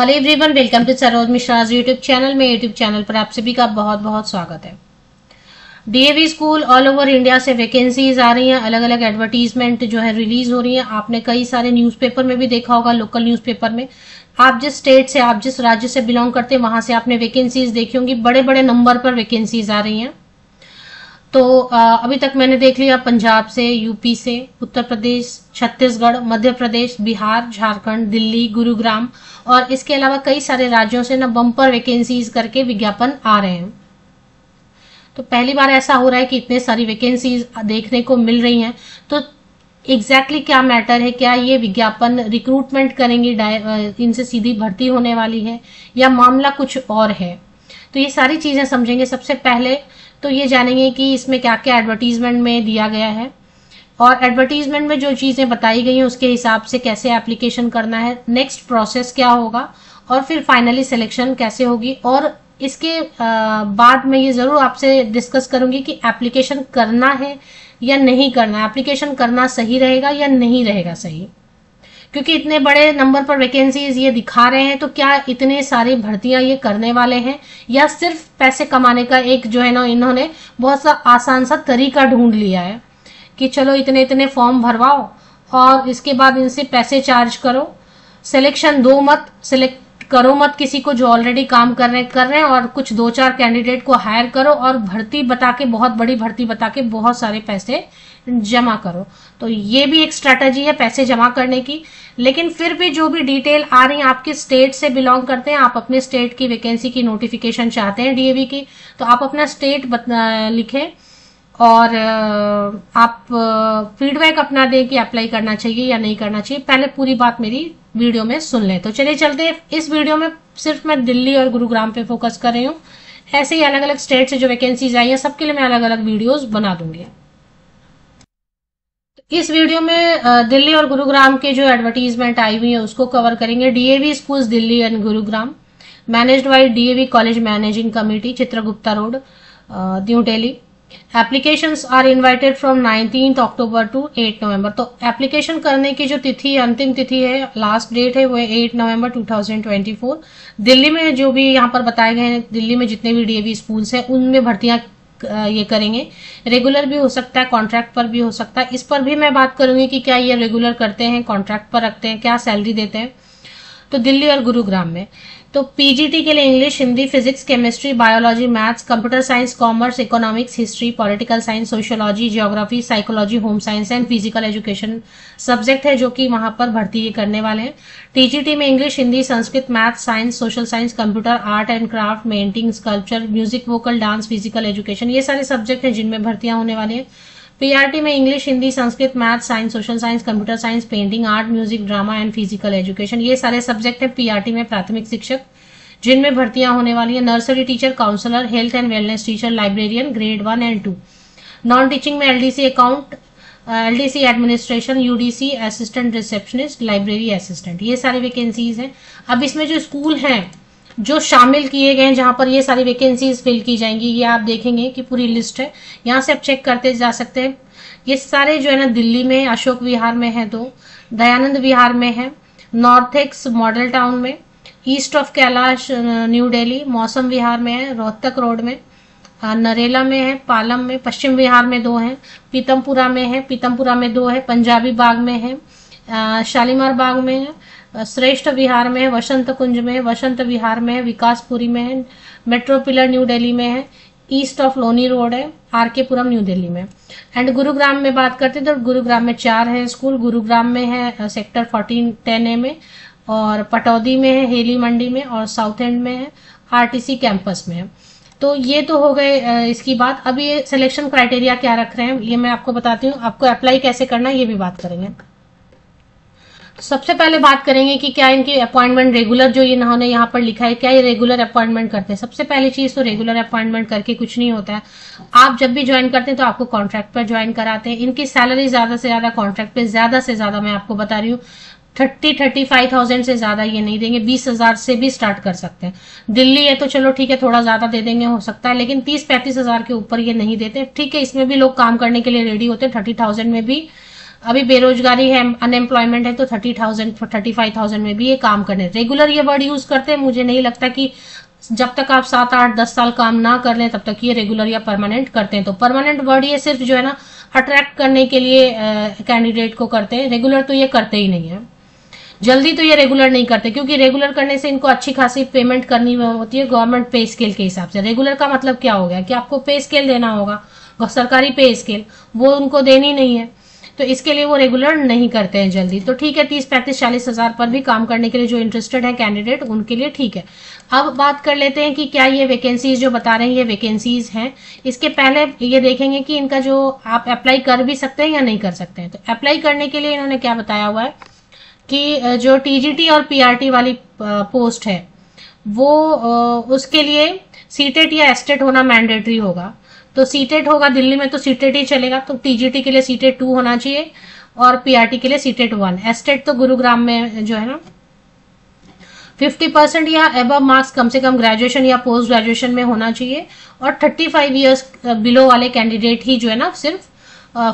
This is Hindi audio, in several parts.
Hello everyone, welcome to Saroj Mishra's YouTube channel. में यूट्यूब चैनल पर आप सभी का बहुत बहुत स्वागत है। DAV school all over India से वैकेंसीज आ रही हैं। अलग अलग एडवर्टीजमेंट जो है रिलीज़ हो रही हैं। आपने कई सारे न्यूज़पेपर में भी देखा होगा लोकल न्यूज़पेपर में। आप जिस स्टेट से, आप जिस राज्य से बिलोंग करते हैं, वहाँ से आपने वैकेंसीज देखी होंगी। बड़े बड़े नंबर पर वैकेंसीज आ रही हैं। तो अभी तक मैंने देख लिया पंजाब से, यूपी से, उत्तर प्रदेश, छत्तीसगढ़, मध्य प्रदेश, बिहार, झारखंड, दिल्ली, गुरुग्राम और इसके अलावा कई सारे राज्यों से ना बम्पर वैकेंसीज करके विज्ञापन आ रहे हैं। तो पहली बार ऐसा हो रहा है कि इतने सारी वैकेंसीज देखने को मिल रही हैं। तो एग्जैक्टली exactly क्या मैटर है? क्या ये विज्ञापन रिक्रूटमेंट करेंगे? इनसे सीधी भर्ती होने वाली है या मामला कुछ और है? तो ये सारी चीज़ें समझेंगे। सबसे पहले तो ये जानेंगे कि इसमें क्या क्या एडवर्टीजमेंट में दिया गया है। और एडवर्टीजमेंट में जो चीज़ें बताई गई हैं, उसके हिसाब से कैसे एप्लीकेशन करना है नेक्स्ट प्रोसेस क्या होगा, और फिर फाइनली सिलेक्शन कैसे होगी। और इसके बाद मैं ये ज़रूर आपसे डिस्कस करूँगी कि एप्लीकेशन करना है या नहीं करना एप्लीकेशन करना सही रहेगा या नहीं रहेगा सही। क्योंकि इतने बड़े नंबर पर वैकेंसीज ये दिखा रहे हैं तो क्या इतने सारी भर्तियाँ ये करने वाले हैं? या सिर्फ़ पैसे कमाने का एक जो है ना, इन्होंने बहुत सा आसान सा तरीका ढूंढ लिया है कि चलो इतने इतने फॉर्म भरवाओ और इसके बाद इनसे पैसे चार्ज करो। सिलेक्शन दो मत सिलेक्ट करो मत किसी को जो ऑलरेडी काम कर रहे कर रहे हैं और कुछ दो चार कैंडिडेट को हायर करो और भर्ती बता के बहुत बड़ी भर्ती बता के बहुत सारे पैसे जमा करो। तो ये भी एक स्ट्रेटेजी है पैसे जमा करने की। लेकिन फिर भी जो भी डिटेल आ रही है, आपके स्टेट से बिलोंग करते हैं, आप अपने स्टेट की वैकेंसी की नोटिफिकेशन चाहते हैं डीएवी की तो आप अपना स्टेट लिखें। और आप फीडबैक अपना दें कि अप्लाई करना चाहिए या नहीं करना चाहिए। पहले पूरी बात मेरी वीडियो में सुन लें। तो चलिए चलते इस वीडियो में सिर्फ़ मैं दिल्ली और गुरुग्राम पे फोकस कर रही हूँ। ऐसे ही अलग अलग स्टेट से जो वैकेंसीज आई है, सबके लिए मैं अलग अलग वीडियोस बना दूँगी। इस वीडियो में दिल्ली और गुरुग्राम के जो एडवर्टीजमेंट आई हुई है, उसको कवर करेंगे DAV schools Delhi and Gurugram managed by DAV college managing committee Chitragupta road new Delhi. Application are invited from nineteen October to eight November तो एप्लीकेशन करने की जो तिथि, अंतिम तिथि है लास्ट डेट है, वो है एट नवंबर 2024 दिल्ली में जो भी यहाँ पर बताए गए हैं, दिल्ली में जितने भी डीएवी स्कूल्स हैं, उनमें भर्तियाँ ये करेंगे। रेगुलर भी हो सकता है कॉन्ट्रैक्ट पर भी हो सकता है। इस पर भी मैं बात करूँगी कि क्या ये रेगुलर करते हैं कॉन्ट्रैक्ट पर रखते हैं, क्या सैलरी देते हैं। तो दिल्ली और गुरुग्राम में। तो पीजीटी के लिए English Hindi physics chemistry biology maths computer science commerce economics history political science sociology geography psychology home science and physical education subject है जो कि वहाँ पर भर्ती करने वाले हैं। टीजीटी में English Hindi Sanskrit math science social science computer art and craft painting sculpture music vocal dance physical education ये सारे सब्जेक्ट है जिनमें भर्तियाँ होने वाली है। पीआरटी में English Hindi Sanskrit math science social science computer science painting art music drama and physical education ये सारे सब्जेक्ट है पीआरटी में प्राथमिक शिक्षक, जिनमें भर्तियाँ होने वाली है। Nursery teacher counsellor health and wellness teacher librarian grade one and two non teaching में LDC account LDC administration UDC assistant receptionist library assistant ये सारे वैकेंसीज हैं। अब इसमें जो स्कूल हैं जो शामिल किए गए हैं, जहाँ पर ये सारी वैकेंसीज फिल की जाएँगी, ये आप देखेंगे कि पूरी लिस्ट है। यहाँ से आप चेक करते जा सकते हैं। ये सारे जो है ना, दिल्ली में, अशोक विहार में है दो, दयानंद विहार में है नॉर्थ एक्स मॉडल टाउन में east of Kailash new Delhi Mausam Vihar में है रोहतक रोड में नरेला में है पालम में पश्चिम विहार में दो हैं पीतमपुरा में है पीतमपुरा में दो है पंजाबी बाग में है शालीमार बाग में है श्रेष्ठ विहार में है, वसंत कुंज में वसंत विहार में है, विकासपुरी में है मेट्रो पिलर न्यू दिल्ली में है, ईस्ट ऑफ़ लोनी रोड है R K Puram new Delhi में एंड गुरुग्राम में बात करते हैं तो गुरुग्राम में चार है स्कूल, गुरुग्राम में है सेक्टर फोर्टीन, टेन ए में और पटौदी में है, हेली मंडी में और साउथ एंड में है, आरटीसी कैंपस में है। तो ये तो हो गए इसकी बात। अब ये सिलेक्शन क्राइटेरिया क्या रख रहे हैं, ये मैं आपको बताती हूँ, आपको अप्लाई कैसे करना है, ये भी बात करेंगे। सबसे पहले बात करेंगे कि क्या इनकी अपॉइंटमेंट रेगुलर जो इन्होंने यहाँ पर लिखा है, क्या ये रेगुलर अपॉइंटमेंट करते हैं? सबसे पहली चीज़ तो रेगुलर अपॉइंटमेंट करके कुछ नहीं होता है। आप जब भी ज्वाइन करते हैं तो आपको कॉन्ट्रैक्ट पर ज्वाइन कराते हैं। इनकी सैलरी ज़्यादा से ज़्यादा कॉन्ट्रैक्ट पे ज़्यादा से ज़्यादा मैं आपको बता रही हूँ थर्टी थर्टी फाइव थाउज़ेंड से ज़्यादा ये नहीं देंगे, बीस हज़ार से भी स्टार्ट कर सकते हैं। दिल्ली है तो चलो ठीक है, थोड़ा ज़्यादा दे देंगे, हो सकता है, लेकिन तीस, पैंतीस हज़ार के ऊपर ये नहीं देते। ठीक है, इसमें भी लोग काम करने के लिए रेडी होते हैं थर्टी थाउज़ेंड में भी अभी बेरोजगारी है अनएम्प्लॉयमेंट है तो thirty thousand thirty five thousand में भी ये काम करने रेगुलर ये वर्ड यूज़ करते हैं मुझे नहीं लगता कि जब तक आप सात, आठ, दस साल काम ना कर लें, तब तक ये रेगुलर या परमानेंट करते हैं। तो परमानेंट वर्ड ये सिर्फ़ जो है ना अट्रैक्ट करने के लिए कैंडिडेट को करते हैं। रेगुलर तो ये करते ही नहीं है। जल्दी तो ये रेगुलर नहीं करते, क्योंकि रेगुलर करने से इनको अच्छी खासी पेमेंट करनी होती है गवर्नमेंट पे स्केल के हिसाब से। रेगुलर का मतलब क्या हो गया? कि आपको पे स्केल देना होगा, सरकारी पे स्केल वो उनको देनी नहीं है। तो इसके लिए वो रेगुलर नहीं करते हैं जल्दी। तो ठीक है, तीस पैंतीस चालीस हज़ार पर भी काम करने के लिए जो इंटरेस्टेड है कैंडिडेट उनके लिए ठीक है। अब बात कर लेते हैं कि क्या ये वैकेंसीज जो बता रहे हैं, ये वैकेंसीज हैं। इसके पहले ये देखेंगे कि इनका जो आप अप्लाई कर भी सकते हैं या नहीं कर सकते हैं। तो अप्लाई करने के लिए इन्होंने क्या बताया हुआ है कि जो टीजीटी और पीआरटी वाली पोस्ट है, वो उसके लिए सीटेट या एस्टेट होना मैंडेटरी होगा। तो सीटेट होगा दिल्ली में तो सीटेट ही चलेगा। तो टीजीटी के लिए सीटेट टू होना चाहिए और पीआरटी के लिए सीटेट वन एस्टेट तो गुरुग्राम में जो है ना फिफ्टी परसेंट या एब मार्क्स कम से कम ग्रेजुएशन या पोस्ट ग्रेजुएशन में होना चाहिए और थर्टी फाइव ईयर्स बिलो वाले कैंडिडेट ही जो है ना, सिर्फ़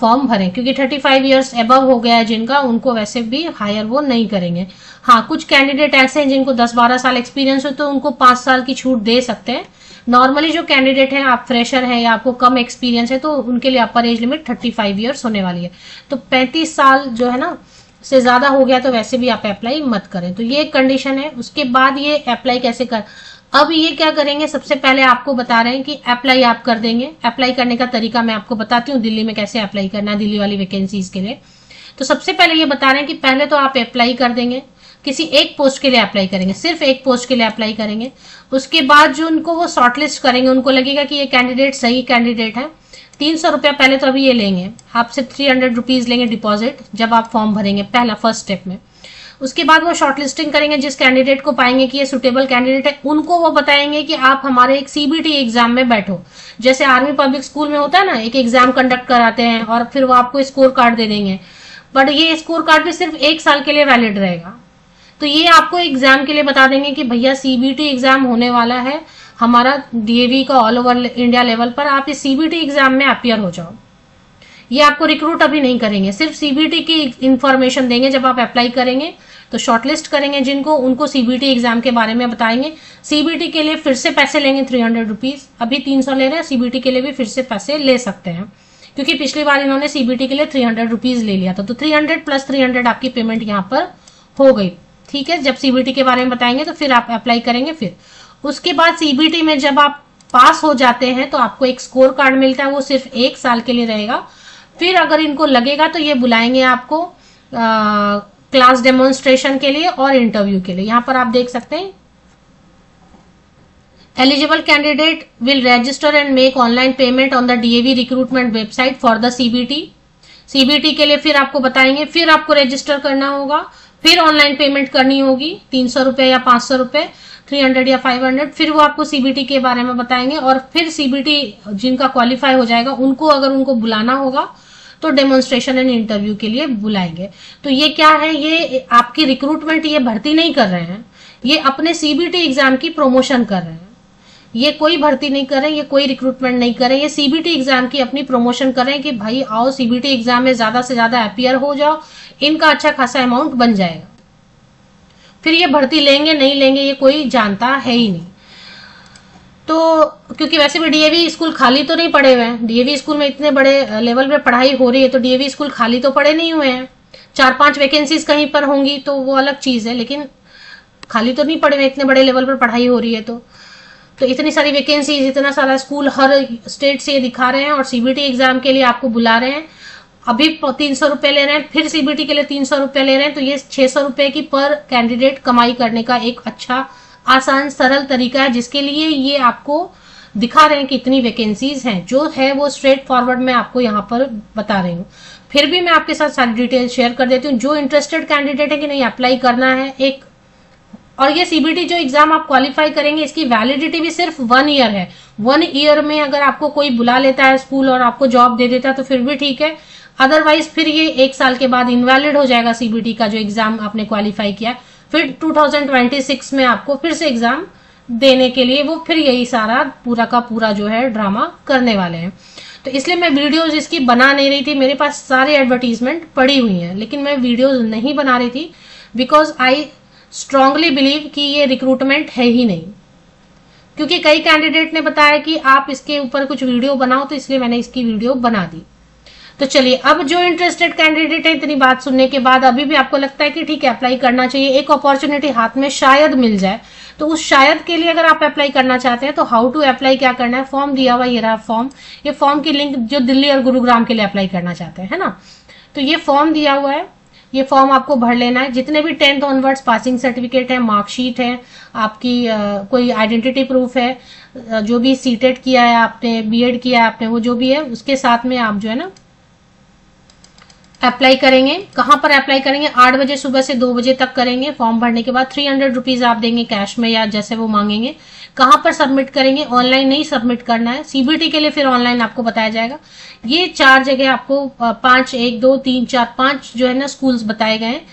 फॉर्म भरें। क्योंकि थर्टी फाइव ईयर्स एबव हो गया है जिनका, उनको वैसे भी हायर वो नहीं करेंगे। हाँ कुछ कैंडिडेट ऐसे हैं जिनको दस बारह साल एक्सपीरियंस हो तो उनको पाँच साल की छूट दे सकते हैं। नॉर्मली जो कैंडिडेट है, आप फ्रेशर हैं या आपको कम एक्सपीरियंस है तो उनके लिए upper age limit thirty five years होने वाली है। तो पैंतीस साल जो है ना, से ज़्यादा हो गया तो वैसे भी आप अप्लाई मत करें। तो ये कंडीशन है। उसके बाद ये अप्लाई कैसे कर अब ये क्या करेंगे? सबसे पहले आपको बता रहे हैं कि अप्लाई आप कर देंगे। अप्लाई करने का तरीका मैं आपको बताती हूँ, दिल्ली में कैसे अप्लाई करना है, दिल्ली वाली वैकेंसीज के लिए। तो सबसे पहले ये बता रहे हैं कि पहले तो आप अप्लाई कर देंगे। किसी एक पोस्ट के लिए अप्लाई करेंगे, सिर्फ़ एक पोस्ट के लिए अप्लाई करेंगे। उसके बाद जो उनको वो शॉर्टलिस्ट करेंगे, उनको लगेगा कि ये कैंडिडेट सही कैंडिडेट है। तीन सौ रुपया पहले तो अभी ये लेंगे, आपसे थ्री हंड्रेड रुपीज़ लेंगे डिपॉजिट जब आप फॉर्म भरेंगे पहला फ़र्स्ट स्टेप में। उसके बाद वो शॉर्टलिस्टिंग करेंगे, जिस कैंडिडेट को पाएँगे कि ये सुटेबल कैंडिडेट है, उनको वो बताएँगे कि आप हमारे एक सीबीटी एग्ज़ाम में बैठो। जैसे आर्मी पब्लिक स्कूल में होता है ना, एक एग्ज़ाम कंडक्ट कराते हैं और फिर वो आपको स्कोर कार्ड दे देंगे। बट ये स्कोर कार्ड भी सिर्फ़ एक साल के लिए वैलिड रहेगा। तो ये आपको एग्ज़ाम के लिए बता देंगे कि भैया सीबीटी एग्ज़ाम होने वाला है। हमारा डीएवी का ऑल ओवर इंडिया लेवल पर आप इस सीबीटी एग्ज़ाम में अपियर हो जाओ। ये आपको रिक्रूट अभी नहीं करेंगे। सिर्फ़ सीबीटी की इंफॉर्मेशन देंगे जब आप अप्लाई करेंगे तो शॉर्टलिस्ट करेंगे जिनको, उनको सीबीटी एग्ज़ाम के बारे में बताएँगे। सीबीटी के लिए फिर से पैसे लेंगे थ्री हंड्रेड रुपीज़ अभी तीन सौ ले रहे हैं सीबीटी के लिए भी फिर से पैसे ले सकते हैं। क्योंकि पिछली बार इन्होंने सीबीटी के लिए थ्री हंड्रेड रुपीज़ ले लिया था। तो three hundred plus three hundred आपकी पेमेंट यहाँ पर हो गई। ठीक है? जब सीबीटी के बारे में बताएँगे तो फिर आप अप्लाई करेंगे फिर। उसके बाद सीबीटी में जब आप पास हो जाते हैं तो आपको एक स्कोर कार्ड मिलता है वो सिर्फ़ एक साल के लिए रहेगा। फिर अगर इनको लगेगा तो ये बुलाएँगे आपको आ, क्लास डेमोन्स्ट्रेशन के लिए और इंटरव्यू के लिए। यहाँ पर आप देख सकते हैं। Eligible candidate will register and make online payment on the DAV recruitment website for the CBT CBT के लिए फिर आपको बताएँगे फिर आपको रजिस्टर करना होगा। फिर ऑनलाइन पेमेंट करनी होगी, तीन सौ रुपये या पाँच सौ रुपये थ्री हंड्रेड या फाइव हंड्रेड फिर वो आपको सीबीटी के बारे में बताएँगे और फिर सीबीटी जिनका क्वालिफाई हो जाएगा, उनको अगर उनको बुलाना होगा तो डेमोन्स्ट्रेशन एंड इंटरव्यू के लिए बुलाएँगे। तो ये क्या है? ये आपकी रिक्रूटमेंट ये भर्ती नहीं कर रहे हैं, ये अपने सीबीटी एग्ज़ाम की प्रोमोशन कर रहे हैं। ये कोई भर्ती नहीं कर, ये कोई रिक्रूटमेंट नहीं कर, ये सीबीटी एग्ज़ाम की अपनी प्रमोशन कर कि भाई आओ सीबीटी एग्ज़ाम में ज़्यादा से ज़्यादा अपियर हो जाओ, इनका अच्छा खासा अमाउंट बन जाएगा। फिर ये भर्ती लेंगे, नहीं लेंगे, ये कोई जानता है ही नहीं। तो क्योंकि वैसे भी डीएवी स्कूल खाली तो नहीं पड़े हुए हैं। डीएवी स्कूल में इतने बड़े लेवल पे पढ़ाई हो रही है तो डीएवी स्कूल खाली तो पड़े नहीं हुए हैं। चार पाँच वैकेंसीज कहीं पर होंगी तो वो अलग चीज़ है, लेकिन खाली तो नहीं पड़े हुए, इतने बड़े लेवल पर पढ़ाई हो रही है तो। तो इतनी सारी वैकेंसीज इतना सारा स्कूल हर स्टेट से दिखा रहे हैं और सीबीटी एग्ज़ाम के लिए आपको बुला रहे हैं। अभी तीन सौ रुपए ले रहे हैं, फिर सीबीटी के लिए तीन सौ रुपए ले रहे हैं तो ये छह सौ रुपए की पर कैंडिडेट कमाई करने का एक अच्छा आसान, सरल तरीका है, जिसके लिए ये आपको दिखा रहे हैं कि इतनी वैकेंसीज हैं। जो है वो स्ट्रेट फॉरवर्ड में आपको यहाँ पर बता रही हूँ। फिर भी मैं आपके साथ सारी डिटेल शेयर कर देती हूँ। जो इंटरेस्टेड कैंडिडेट है कि नहीं अप्लाई करना है, एक और ये सीबीटी जो एग्ज़ाम आप क्वालिफाई करेंगे, इसकी वैलिडिटी भी सिर्फ़ वन ईयर है। वन ईयर में अगर आपको कोई बुला लेता है स्कूल और आपको जॉब दे देता है तो फिर भी ठीक है। अदरवाइज़ फिर ये एक साल के बाद इनवैलिड हो जाएगा सीबीटी का जो एग्ज़ाम आपने क्वालिफाई किया। फिर 2026 में आपको फिर से एग्ज़ाम देने के लिए वो फिर यही सारा पूरा का पूरा जो है ड्रामा करने वाले हैं। तो इसलिए मैं वीडियोज़ इसकी बना नहीं रही थी। मेरे पास सारे एडवर्टीजमेंट पड़ी हुई हैं, लेकिन मैं वीडियोज़ नहीं बना रही थी बिकॉज़ आई स्ट्रांगली बिलीव कि ये रिक्रूटमेंट है ही नहीं। क्योंकि कई कैंडिडेट ने बताया कि आप इसके ऊपर कुछ वीडियो बनाओ तो इसलिए मैंने इसकी वीडियो बना दी। तो चलिए, अब जो इंटरेस्टेड कैंडिडेट है, इतनी बात सुनने के बाद अभी भी आपको लगता है कि ठीक है अप्लाई करना चाहिए। एक अपॉर्चुनिटी हाथ में शायद मिल जाए। तो उस शायद के लिए अगर आप अप्लाई करना चाहते हैं तो हाउ टू अप्लाई क्या करना है? फॉर्म दिया हुआ ये रहा फॉर्म ये फॉर्म की लिंक जो दिल्ली और गुरुग्राम के लिए अप्लाई करना चाहते हैं, है ना? तो ये फॉर्म दिया हुआ है। ये फॉर्म आपको भर लेना है। जितने भी टेंथ ऑनवर्ड्स पासिंग सर्टिफिकेट है मार्कशीट है आपकी आ, कोई आइडेंटिटी प्रूफ है जो भी सीटेड किया है आपने बीएड किया है आपने वो जो भी है उसके साथ में आप जो है ना अप्लाई करेंगे। कहाँ पर अप्लाई करेंगे? आठ बजे सुबह से दो बजे तक करेंगे। फॉर्म भरने के बाद थ्री हंड्रेड रुपीज़ आप देंगे कैश में या जैसे वो मांगेंगे। कहाँ पर सबमिट करेंगे? ऑनलाइन नहीं सबमिट करना है। सीबीटी के लिए फिर ऑनलाइन आपको बताया जाएगा। ये चार जगह आपको पाँच, एक, दो, तीन, चार, पाँच जो है ना स्कूल्स बताए गए हैं।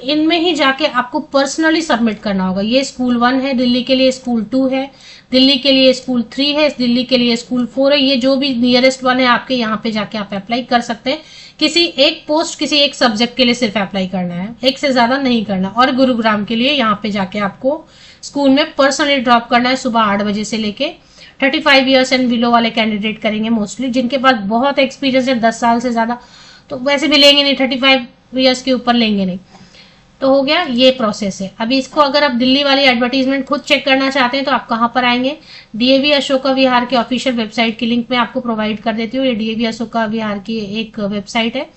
इनमें ही जाके आपको पर्सनली सबमिट करना होगा। ये स्कूल वन है, दिल्ली के लिए स्कूल टू है, दिल्ली के लिए स्कूल थ्री है, दिल्ली के लिए स्कूल फोर है। ये जो भी नियरेस्ट वन है, आपके यहाँ पे जाके आप अप्लाई कर सकते हैं। किसी एक पोस्ट किसी एक सब्जेक्ट के लिए सिर्फ़ अप्लाई करना है। एक से ज़्यादा नहीं करना। और गुरुग्राम के लिए यहाँ पे जाके आपको स्कूल में पर्सनली ड्रॉप करना है सुबह आठ बजे से लेके thirty five years and below वाले कैंडिडेट करेंगे मोस्टली जिनके पास बहुत एक्सपीरियंस है, दस साल से ज़्यादा तो वैसे भी लेंगे नहीं थर्टी फाइव ईयर्स के ऊपर लेंगे नहीं। तो हो गया, ये प्रोसेस है। अभी इसको अगर आप दिल्ली वाली एडवर्टीजमेंट खुद चेक करना चाहते हैं तो आप कहाँ पर आएँगे? डीएवी अशोका विहार के ऑफिशियल वेबसाइट की लिंक मैं आपको प्रोवाइड कर देती हूँ। ये डीएवी अशोका विहार की एक वेबसाइट है।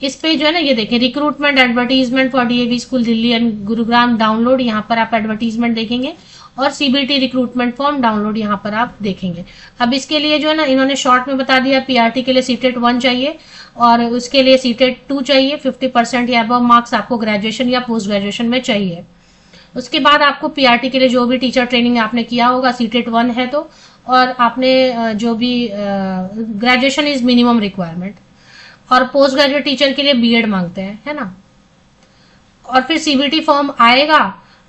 इस पे जो है ना, ये देखें recruitment advertisement for DAV school Delhi and Gurugram download यहाँ पर आप एडवर्टीजमेंट देखेंगे और सीबीटी रिक्रूटमेंट फॉर्म डाउनलोड यहाँ पर आप देखेंगे। अब इसके लिए जो है ना, इन्होंने शॉर्ट में बता दिया पीआरटी के लिए सीटेट वन चाहिए और उसके लिए सीटेट टू चाहिए फिफ्टी परसेंट या अब मार्क्स आपको ग्रेजुएशन या पोस्ट ग्रेजुएशन में चाहिए। उसके बाद आपको पीआरटी के लिए जो भी टीचर ट्रेनिंग आपने किया होगा सीटेट वन है तो और आपने जो भी ग्रेजुएशन इज़ मिनिमम रिक्वायरमेंट और पोस्ट ग्रेजुएट टीचर के लिए बीएड मांगते हैं, है ना? और फिर सीबीटी फॉर्म आएगा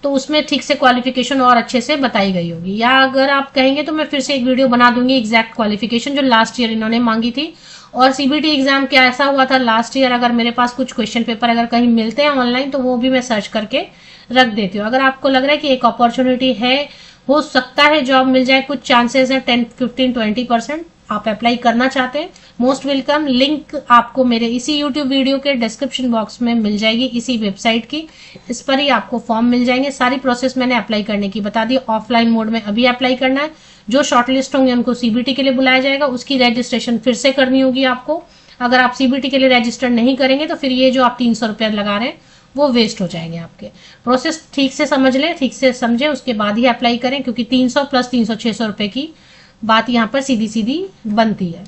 तो उसमें ठीक से क्वालिफिकेशन और अच्छे से बताई गई होगी। या अगर आप कहेंगे तो मैं फिर से एक वीडियो बना दूँगी एग्जैक्ट क्वालिफिकेशन जो लास्ट ईयर इन्होंने मांगी थी। और सीबीटी एग्ज़ाम क्या ऐसा हुआ था लास्ट ईयर अगर मेरे पास कुछ क्वेश्चन पेपर अगर कहीं मिलते हैं ऑनलाइन तो वो भी मैं सर्च करके रख देती हूँ। अगर आपको लग रहा है कि एक अपॉर्चुनिटी है, हो सकता है जॉब मिल जाए, कुछ चांसेस है टेन फिफ्टीन ट्वेंटी परसेंट आप अप्लाई करना चाहते हैं मोस्ट वेलकम लिंक आपको मेरे इसी यूट्यूब वीडियो के डिस्क्रिप्शन बॉक्स में मिल जाएगी, इसी वेबसाइट की. इस पर ही आपको फॉर्म मिल जाएँगे. सारी प्रोसेस मैंने अप्लाई करने की बता दी. ऑफलाइन मोड में अभी अप्लाई करना है. जो शॉर्टलिस्ट होंगे, उनको सीबीटी के लिए बुलाया जाएगा. उसकी रजिस्ट्रेशन फिर से करनी होगी आपको. अगर आप सीबीटी के लिए रजिस्टर नहीं करेंगे तो फिर ये जो आप तीन सौ रुपया लगा रहे हैं, वो वेस्ट हो जाएँगे आपके. प्रोसेस ठीक से समझ लें, ठीक से समझें, उसके बाद ही अप्लाई करें, क्योंकि 300 प्लस तीन सौ, छह सौ रुपए की बात यहाँ पर सीधी सीधी बनती है।